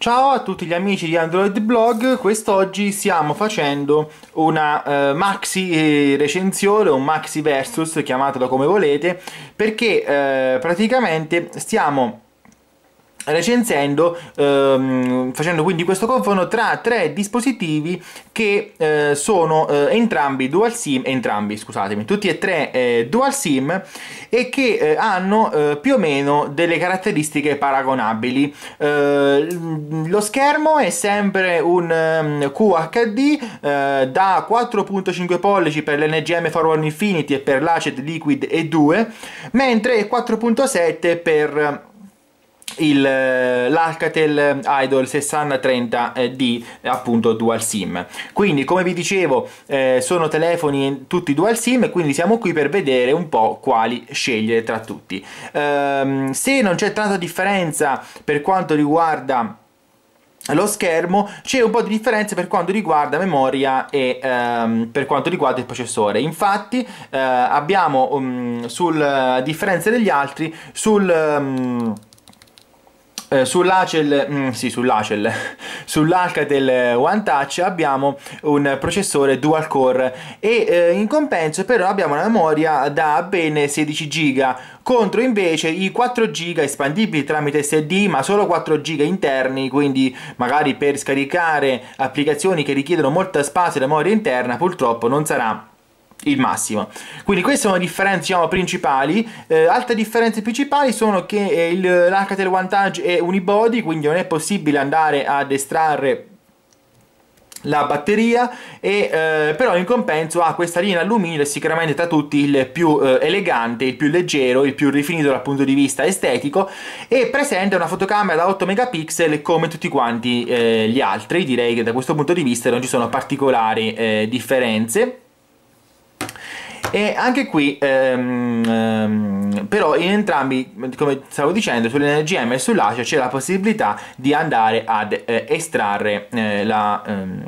Ciao a tutti gli amici di Android Blog, quest'oggi stiamo facendo una uh, maxi eh, recensione, un maxi versus, chiamatelo come volete, perché uh, praticamente stiamo recensendo, ehm, facendo quindi questo confronto tra tre dispositivi che eh, sono eh, entrambi dual sim, entrambi scusatemi, tutti e tre eh, dual sim e che eh, hanno eh, più o meno delle caratteristiche paragonabili. Eh, lo schermo è sempre un um, QHD da 4.5 pollici per l'NGM Forward Infinity e per l'Aced Liquid E2, mentre è 4.7 per l'Alcatel Idol 6030D appunto dual sim. Quindi come vi dicevo eh, sono telefoni tutti dual sim quindi siamo qui per vedere un po' quali scegliere tra tutti. Ehm, se non c'è tanta differenza per quanto riguarda lo schermo c'è un po' di differenza per quanto riguarda memoria e ehm, per quanto riguarda il processore. Infatti eh, abbiamo um, sul differenza degli altri sul um, eh, sull'Acel, mm, sì, sull'Acel, sull'Alcatel One Touch abbiamo un processore dual core e eh, in compenso però abbiamo una memoria da ben 16 GB contro invece i 4 GB espandibili tramite SD ma solo 4 GB interni quindi magari per scaricare applicazioni che richiedono molto spazio e memoria interna purtroppo non sarà il massimo. Quindi queste sono le differenze diciamo, principali. Eh, altre differenze principali sono che eh, l'Alcatel One Touch è unibody, quindi non è possibile andare ad estrarre la batteria e eh, però in compenso ha questa linea alluminio è sicuramente tra tutti il più eh, elegante, il più leggero, il più rifinito dal punto di vista estetico e presenta una fotocamera da 8 megapixel come tutti quanti eh, gli altri direi che da questo punto di vista non ci sono particolari eh, differenze e anche qui, ehm, ehm, però, in entrambi, come stavo dicendo, sull'NGM e sull'ACIA c'è la possibilità di andare ad eh, estrarre eh, la, ehm,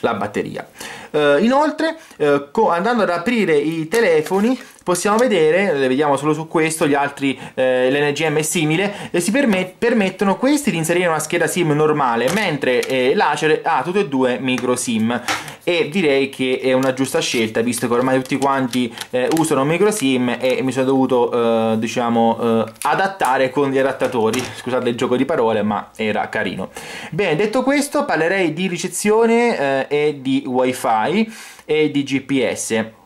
la batteria. Uh, inoltre, uh, andando ad aprire i telefoni, possiamo vedere, le vediamo solo su questo, gli altri, eh, l'NGM è simile, eh, si permet permettono questi di inserire una scheda SIM normale, mentre eh, l'Acer ha tutte e due micro SIM. E direi che è una giusta scelta visto che ormai tutti quanti eh, usano micro SIM e mi sono dovuto eh, diciamo eh, adattare con gli adattatori, scusate il gioco di parole ma era carino. Bene, detto questo parlerei di ricezione e di wifi e di GPS.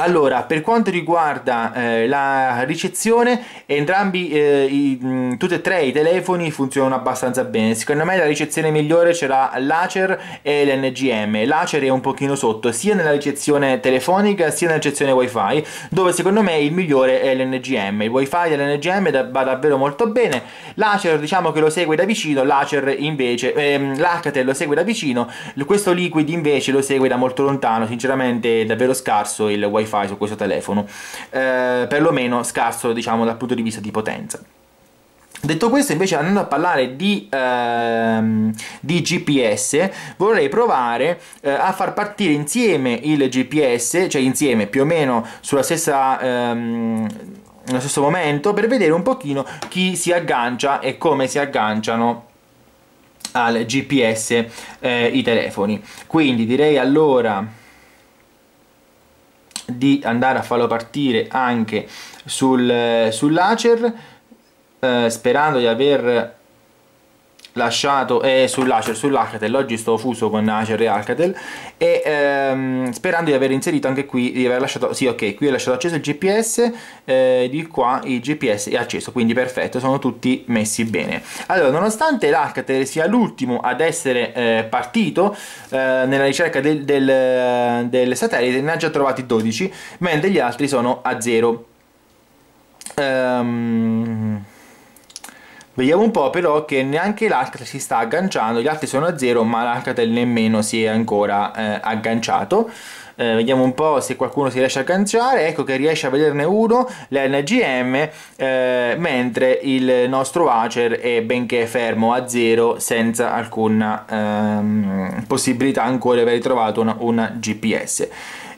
Allora, per quanto riguarda eh, la ricezione, entrambi, eh, i, tutti e tre i telefoni funzionano abbastanza bene. Secondo me la ricezione migliore c'era l'Acer e l'NGM. L'Acer è un pochino sotto, sia nella ricezione telefonica sia nella ricezione wifi, dove secondo me il migliore è l'NGM. Il wifi dell'NGM da, va davvero molto bene. L'Acer diciamo che lo segue da vicino, l'Acer invece, ehm, l'Alcatel lo segue da vicino, questo Liquid invece lo segue da molto lontano, sinceramente è davvero scarso il wifi wifi su questo telefono, eh, perlomeno scarso diciamo dal punto di vista di potenza. Detto questo, invece, andando a parlare di, ehm, di GPS, vorrei provare eh, a far partire insieme il GPS, cioè insieme più o meno sulla stessa. Ehm, nello stesso momento per vedere un pochino chi si aggancia e come si agganciano al GPS eh, i telefoni quindi direi allora di andare a farlo partire anche sul, sull'Acer eh, sperando di aver lasciato eh, sull'Acer, sull'Alcatel, oggi sto fuso con Acer e Alcatel e ehm, sperando di aver inserito anche qui, di aver lasciato, sì ok, qui ho lasciato acceso il GPS, eh, di qua il GPS è acceso, quindi perfetto, sono tutti messi bene. Allora, nonostante l'Alcatel sia l'ultimo ad essere eh, partito eh, nella ricerca del, del, del, satellite, ne ha già trovati 12, mentre gli altri sono a 0. Um, Vediamo un po' però che neanche l'Alcatel si sta agganciando, gli altri sono a zero ma l'Alcatel nemmeno si è ancora eh, agganciato. Eh, vediamo un po' se qualcuno si riesce a agganciare, ecco che riesce a vederne uno, l'NGM, eh, mentre il nostro Acer è benché fermo a zero senza alcuna ehm, possibilità ancora di aver trovato una, una GPS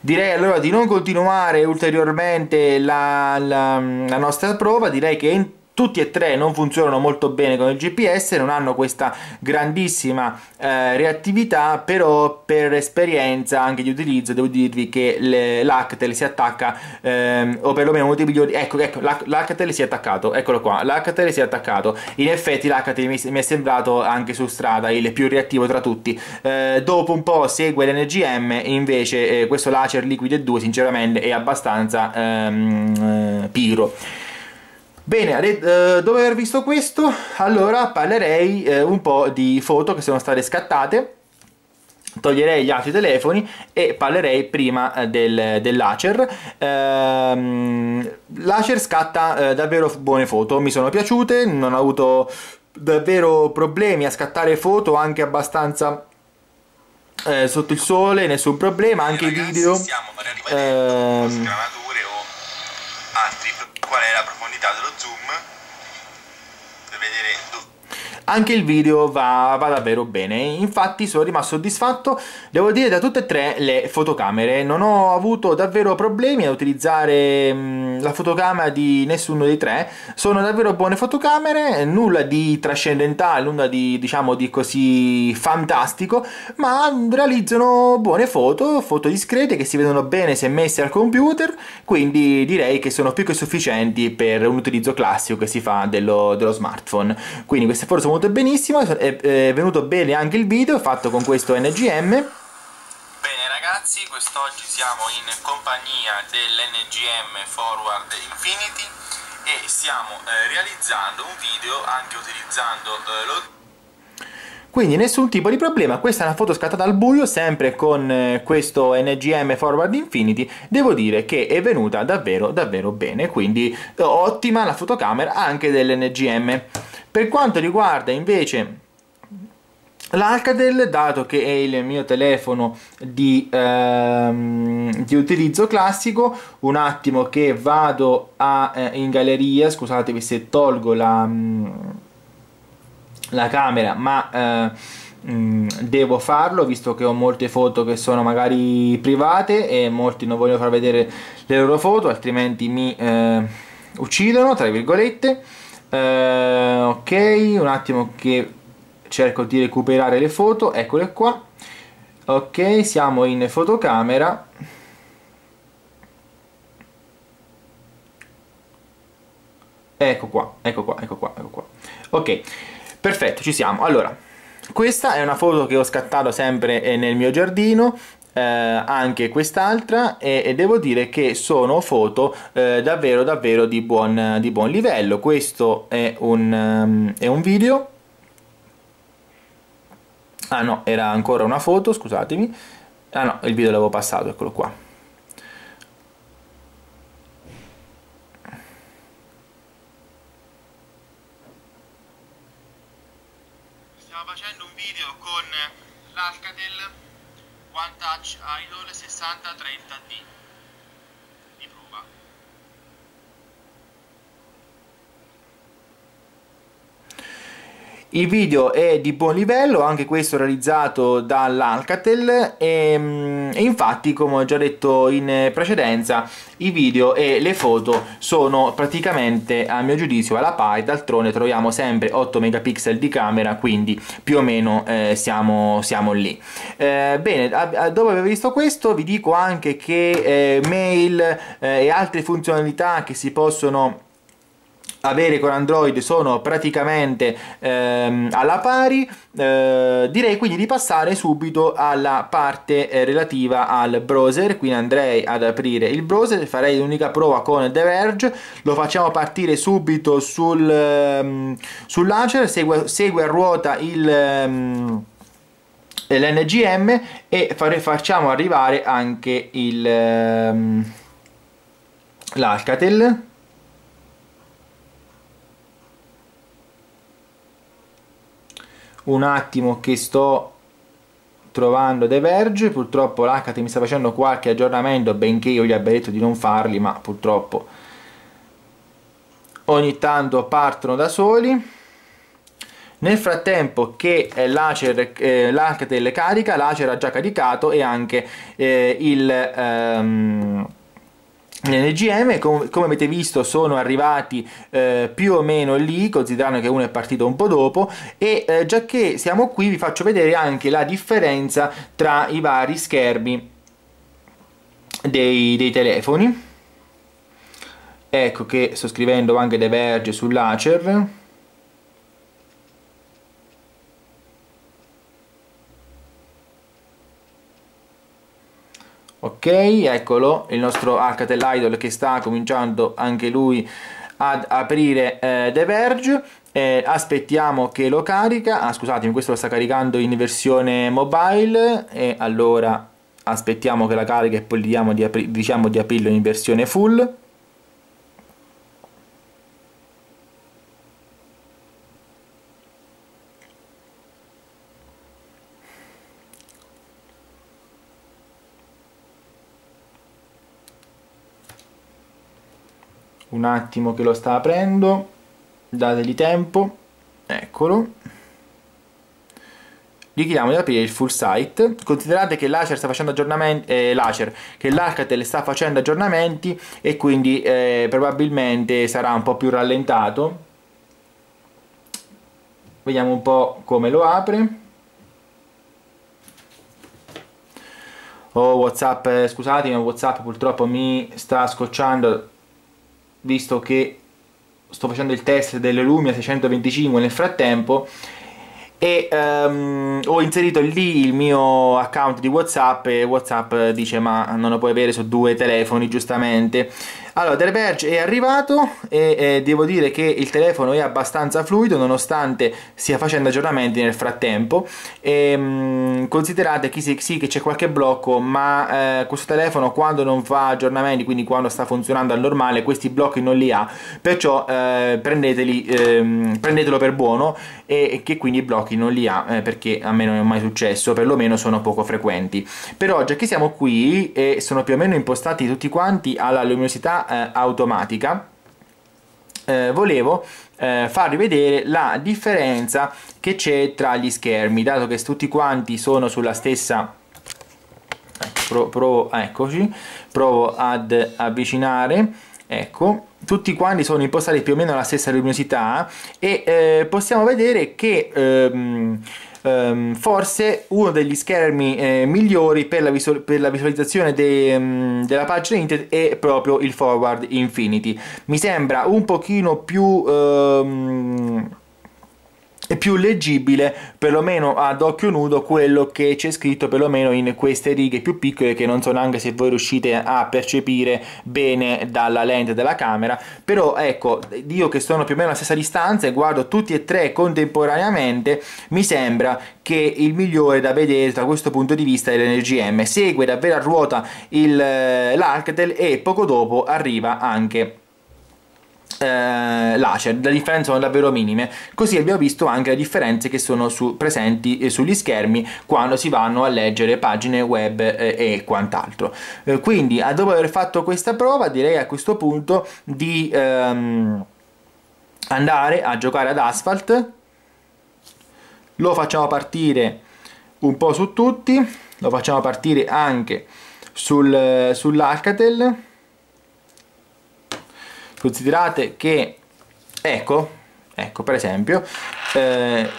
direi allora di non continuare ulteriormente la, la, la nostra prova. Direi che tutti e tre non funzionano molto bene con il GPS, non hanno questa grandissima eh, reattività, però per esperienza anche di utilizzo devo dirvi che l'Actel si attacca, ehm, o perlomeno uno dei migliori, ecco, ecco l'Actel si è attaccato, eccolo qua, l'Actel si è attaccato, in effetti l'Actel mi, mi, è sembrato anche su strada il più reattivo tra tutti, eh, dopo un po' segue l'NGM, invece eh, questo Lacer Liquid 2 sinceramente è abbastanza ehm, eh, piro. Bene, eh, dopo aver visto questo, allora parlerei eh, un po' di foto che sono state scattate. Toglierei gli altri telefoni e parlerei prima eh, del, dell'Acer. Ehm, l'Acer scatta eh, davvero buone foto mi sono piaciute non ho avuto davvero problemi a scattare foto anche abbastanza eh, sotto il sole nessun problema anche i video. siamo ehm, altri. Qual è la profondità dello zoom per vedere dove anche il video va, va, davvero bene. Infatti sono rimasto soddisfatto. Devo dire da tutte e tre le fotocamere non ho avuto davvero problemi a utilizzare mh, la fotocamera di nessuno dei tre. Sono davvero buone fotocamere nulla di trascendentale nulla di diciamo di così fantastico ma realizzano buone foto foto discrete che si vedono bene se messe al computer. Quindi direi che sono più che sufficienti per un utilizzo classico che si fa dello, dello smartphone. Quindi queste foto sono molto benissimo, è, è venuto bene anche il video fatto con questo NGM. Bene ragazzi, quest'oggi siamo in compagnia dell'NGM Forward Infinity e stiamo eh, realizzando un video anche utilizzando eh, lo quindi nessun tipo di problema, questa è una foto scattata al buio, sempre con eh, questo NGM Forward Infinity, devo dire che è venuta davvero davvero bene, quindi ottima la fotocamera anche dell'NGM. Per quanto riguarda invece l'Alcatel, dato che è il mio telefono di, ehm, di, utilizzo classico, un attimo che vado a, eh, in galleria, scusatevi se tolgo la, mm, la camera, ma eh, mm, devo farlo visto che ho molte foto che sono magari private e molti non vogliono far vedere le loro foto, altrimenti mi eh, uccidono, tra virgolette. Uh, ok, un attimo che cerco di recuperare le foto, eccole qua. Ok, siamo in fotocamera. Ecco qua, ecco qua, ecco qua, ecco qua. Ok, perfetto, ci siamo. Allora, questa è una foto che ho scattato sempre eh, nel mio giardino eh, anche quest'altra e, e, devo dire che sono foto eh, davvero davvero di buon, di buon livello. Questo è un, um, è un video. Ah no era ancora una foto scusatemi. Ah no il video l'avevo passato eccolo qua stiamo facendo un video con l'Alcatel One Touch Idol 6030D Il video è di buon livello, anche questo realizzato dall'Alcatel e, mm, e, infatti come ho già detto in precedenza i video e le foto sono praticamente a mio giudizio alla pari, d'altronde troviamo sempre 8 megapixel di camera quindi più o meno eh, siamo, siamo, lì. Eh, bene, dopo aver visto questo vi dico anche che eh, mail eh, e altre funzionalità che si possono avere con Android sono praticamente ehm, alla pari eh, direi quindi di passare subito alla parte eh, relativa al browser. Quindi andrei ad aprire il browser farei l'unica prova con The Verge. Lo facciamo partire subito sul, ehm, sul launcher. Segue, segue, a ruota il ehm, l'NGM e fare, facciamo arrivare anche il ehm, l'Alcatel un attimo che sto trovando The Verge. Purtroppo l'H mi sta facendo qualche aggiornamento benché io gli abbia detto di non farli ma purtroppo ogni tanto partono da soli. Nel frattempo che eh, l'Acer, eh, l'Alcatel carica, l'Acer ha già caricato e anche eh, il, ehm, NGM com- come avete visto sono arrivati eh, più o meno lì considerando che uno è partito un po' dopo e eh, già che siamo qui vi faccio vedere anche la differenza tra i vari schermi dei, dei telefoni. Ecco che sto scrivendo anche The Verge sull'Acer ok eccolo il nostro Alcatel Idol che sta cominciando anche lui ad aprire eh, The Verge. Eh, aspettiamo che lo carica. Ah scusatemi questo lo sta caricando in versione mobile. E allora aspettiamo che la carica e poi diciamo di, apri- diciamo di aprirlo in versione full un attimo che lo sta aprendo dategli tempo eccolo. Gli chiediamo di aprire il full site. Considerate che l'Acer sta facendo aggiornamenti eh, che l'Alcatel sta facendo aggiornamenti e quindi eh, probabilmente sarà un po' più rallentato. Vediamo un po' come lo apre. Oh whatsapp eh, scusatemi whatsapp purtroppo mi sta scocciando visto che sto facendo il test delle Lumia 625 nel frattempo e um, ho inserito lì il mio account di Whatsapp e Whatsapp dice ma non lo puoi avere su due telefoni giustamente allora, Verge è arrivato e eh, devo dire che il telefono è abbastanza fluido nonostante stia facendo aggiornamenti nel frattempo. E, mh, mm, considerate che sì, sì, che c'è qualche blocco, ma eh, questo telefono quando non fa aggiornamenti, quindi quando sta funzionando al normale, questi blocchi non li ha. Perciò eh, ehm, prendetelo per buono e, e, che quindi i blocchi non li ha, eh, perché a me non è mai successo, perlomeno sono poco frequenti. Però già che siamo qui e sono più o meno impostati tutti quanti alla luminosità eh, automatica. Eh, volevo eh, farvi vedere la differenza che c'è tra gli schermi dato che tutti quanti sono sulla stessa ecco, provo, eccoci, provo ad avvicinare ecco tutti quanti sono impostati più o meno alla stessa luminosità e eh, possiamo vedere che ehm, ehm, forse uno degli schermi eh, migliori per la, per la visualizzazione de- um, della pagina internet è proprio il Forward Infinity. Mi sembra un pochino più... Ehm, più leggibile perlomeno ad occhio nudo quello che c'è scritto perlomeno in queste righe più piccole che non so neanche se voi riuscite a percepire bene dalla lente della camera. Però ecco io che sono più o meno alla stessa distanza e guardo tutti e tre contemporaneamente mi sembra che il migliore da vedere da questo punto di vista è l'NGM segue davvero a ruota eh, l'Alcatel e poco dopo arriva anche eh, laser, le differenze sono davvero minime, così abbiamo visto anche le differenze che sono su, presenti eh, sugli schermi quando si vanno a leggere pagine web eh, e quant'altro. Eh, quindi, dopo aver fatto questa prova, direi a questo punto di ehm, andare a giocare ad Asphalt. Lo facciamo partire un po' su tutti, lo facciamo partire anche sul, sull'Alcatel considerate che ecco ecco per esempio eh,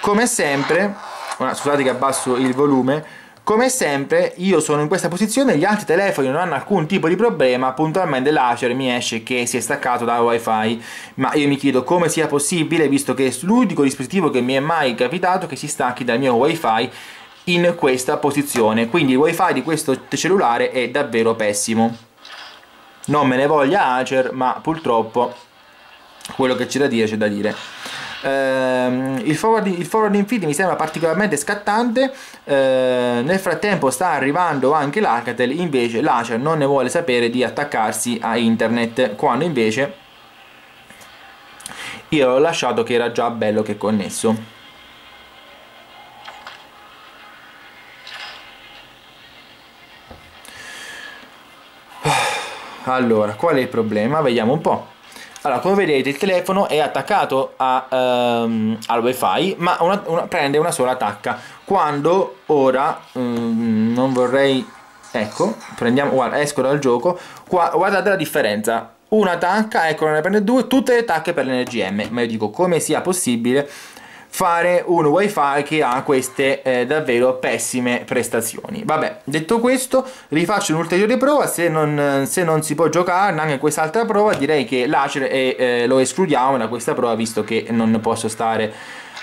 come sempre scusate che abbasso il volume come sempre io sono in questa posizione gli altri telefoni non hanno alcun tipo di problema puntualmente l'Acer mi esce che si è staccato dal wifi. Ma io mi chiedo come sia possibile visto che è l'unico dispositivo che mi è mai capitato che si stacchi dal mio wifi in questa posizione. Quindi il wifi di questo cellulare è davvero pessimo non me ne voglia Acer ma purtroppo quello che c'è da dire c'è da dire. Uh, il, forward, il forward infinity mi sembra particolarmente scattante uh, nel frattempo sta arrivando anche l'Alcatel invece l'Acer non ne vuole sapere di attaccarsi a internet quando invece io l'ho lasciato che era già bello che connesso Allora, qual è il problema? Vediamo un po'. Allora, come vedete il telefono è attaccato a, um, al wifi, ma una, una, prende una sola tacca. Quando ora, um, non vorrei ecco prendiamo guarda esco dal gioco qua guardate la differenza una tacca ecco ne prende due tutte le tacche per l'NGM ma io dico come sia possibile fare un wifi che ha queste eh, davvero pessime prestazioni. Vabbè detto questo rifaccio un'ulteriore prova. Se non, se non si può giocare anche quest'altra prova direi che l'acer eh, lo escludiamo da questa prova visto che non posso stare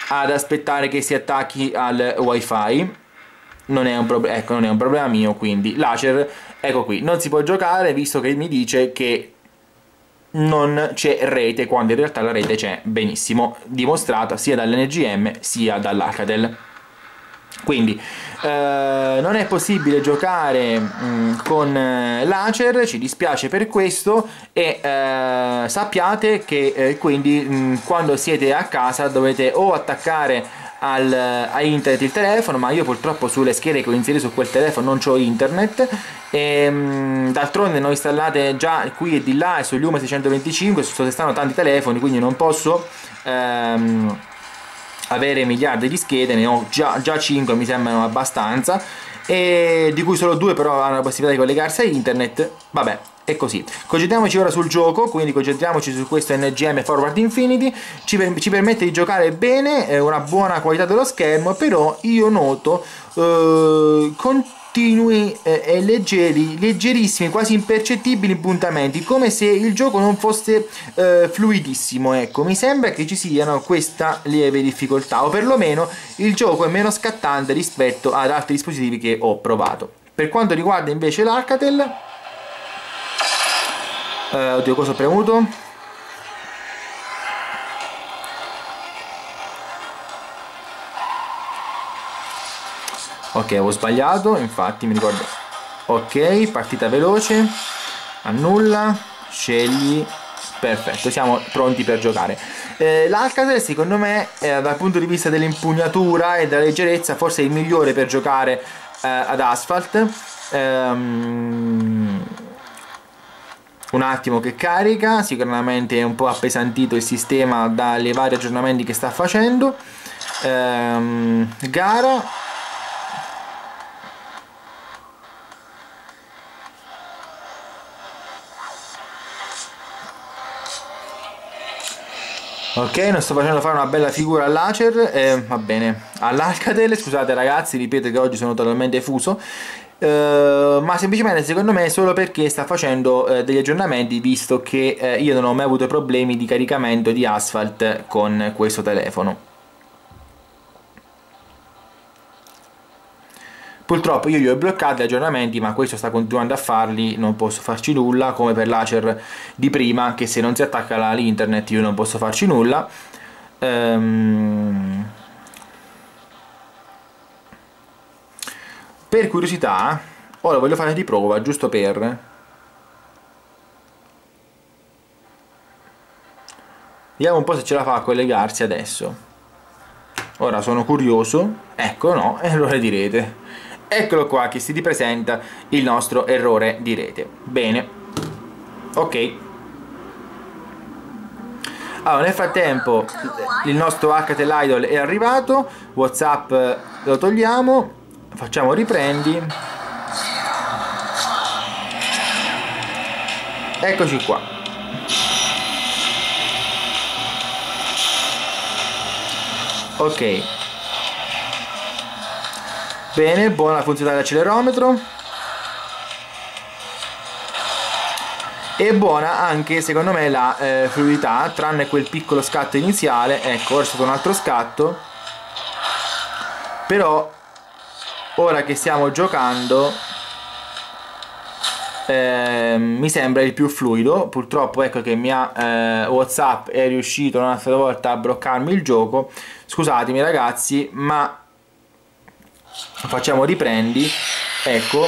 ad aspettare che si attacchi al wifi. Non è ecco, non è un problema mio quindi l'acer ecco qui. Non si può giocare visto che mi dice che non c'è rete quando in realtà la rete c'è benissimo dimostrata sia dall'NGM sia dall'Arcatel quindi eh, non è possibile giocare mh, mm, con eh, l'Acer, ci dispiace per questo e eh, sappiate che eh, quindi mh, mm, quando siete a casa dovete o attaccare al, a internet il telefono ma io purtroppo sulle schede che ho inserito su quel telefono non ho internet. E mm, d'altronde ne ho installate già qui e di là e sugli UMA 625 sto testando tanti telefoni quindi non posso ehm, avere miliardi di schede ne ho già, già 5 mi sembrano abbastanza e di cui solo due però hanno la possibilità di collegarsi a internet vabbè è così. Concentriamoci ora sul gioco, quindi concentriamoci su questo NGM Forward Infinity, ci, per, ci permette di giocare bene, eh, una buona qualità dello schermo, però io noto eh, continui eh, e leggeri, leggerissimi, quasi impercettibili puntamenti, come se il gioco non fosse eh, fluidissimo, ecco, mi sembra che ci siano questa lieve difficoltà, o perlomeno il gioco è meno scattante rispetto ad altri dispositivi che ho provato. Per quanto riguarda invece l'Arcatel, eh, oddio, cosa ho premuto? Ok, avevo sbagliato, infatti mi ricordo. Ok, partita veloce. Annulla, scegli. Perfetto, siamo pronti per giocare. Eh, L'Alcatel secondo me eh, dal punto di vista dell'impugnatura e della leggerezza forse è il migliore per giocare eh, ad Asphalt. Ehm, un attimo che carica sicuramente è un po' appesantito il sistema dalle vari aggiornamenti che sta facendo ehm, gara Ok, non sto facendo fare una bella figura all'Acer, eh, va bene, all'Alcatel, scusate ragazzi, ripeto che oggi sono totalmente fuso, Uh, ma semplicemente secondo me solo perché sta facendo uh, degli aggiornamenti visto che uh, io non ho mai avuto problemi di caricamento di Asphalt con questo telefono purtroppo io gli ho bloccati gli aggiornamenti ma questo sta continuando a farli non posso farci nulla come per l'Acer di prima che se non si attacca all'internet io non posso farci nulla. Um, per curiosità ora voglio fare di prova giusto per vediamo un po' se ce la fa a collegarsi adesso. Ora sono curioso. Ecco no e allora direte eccolo qua che si ripresenta il nostro errore di rete. Bene. Ok. Allora nel frattempo il nostro HTL Idol è arrivato Whatsapp lo togliamo facciamo riprendi. Eccoci qua. Ok bene buona funzionalità dell'accelerometro e buona anche secondo me la eh, fluidità tranne quel piccolo scatto iniziale. Ecco ora è stato un altro scatto. Però ora che stiamo giocando eh, mi sembra il più fluido. Purtroppo ecco che mia eh, whatsapp è riuscito un'altra volta a bloccarmi il gioco. Scusatemi ragazzi ma facciamo riprendi ecco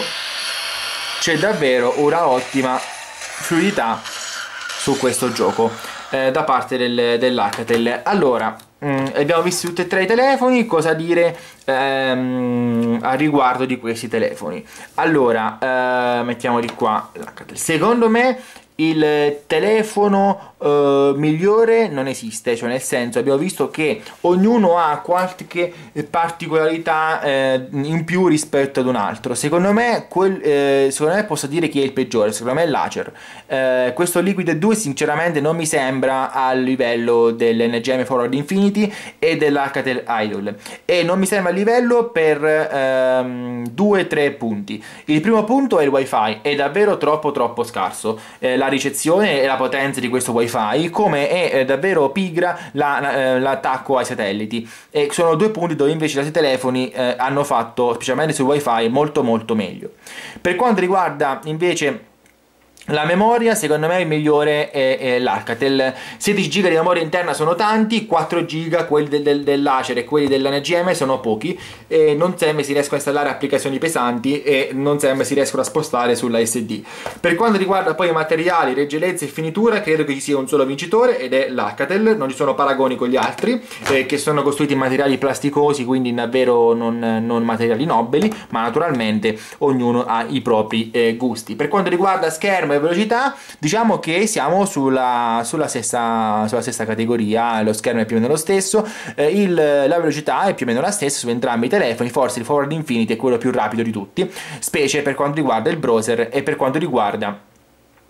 c'è davvero una ottima fluidità su questo gioco eh, da parte del, dell'Arcatel allora Mm, abbiamo visto tutti e tre i telefoni, cosa dire ehm, a riguardo di questi telefoni. Allora, eh, mettiamoli qua. Secondo me il telefono uh, migliore non esiste, cioè nel senso abbiamo visto che ognuno ha qualche particolarità eh, in più rispetto ad un altro. Secondo me, quel, eh, secondo me posso dire chi è il peggiore, secondo me è l'Acer. Eh, questo Liquid 2 sinceramente non mi sembra a livello dell'NGM Forward Infinity e dell'Alcatel Idol e non mi sembra a livello per ehm, due o tre punti. Il primo punto è il wifi, è davvero troppo troppo scarso. Eh, la ricezione e la potenza di questo wifi, come è eh, davvero pigra la, eh, l'attacco ai satelliti. E sono due punti dove invece i telefoni eh, hanno fatto, specialmente sul wifi, molto molto meglio. Per quanto riguarda invece la memoria secondo me il migliore è, è l'Alcatel. 16 GB di memoria interna sono tanti 4 GB quelli del, del, dell'Acer e quelli dell'NGM sono pochi e non sempre si riescono a installare applicazioni pesanti e non sempre si riescono a spostare sulla SD per quanto riguarda poi i materiali reggelezza e finitura credo che ci sia un solo vincitore ed è l'Alcatel. Non ci sono paragoni con gli altri eh, che sono costruiti in materiali plasticosi quindi davvero non, non materiali nobili ma naturalmente ognuno ha i propri eh, gusti. Per quanto riguarda schermo velocità, diciamo che siamo sulla, sulla, stessa, sulla stessa categoria, lo schermo è più o meno lo stesso, eh, il, la velocità è più o meno la stessa su entrambi i telefoni, forse il Forward Infinity è quello più rapido di tutti, specie per quanto riguarda il browser e per quanto riguarda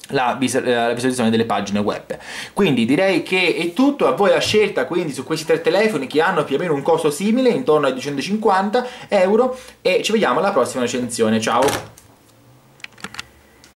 la, visualizzazione delle pagine web. Quindi direi che è tutto a voi la scelta quindi su questi tre telefoni che hanno più o meno un costo simile intorno ai 250 euro e ci vediamo alla prossima recensione. Ciao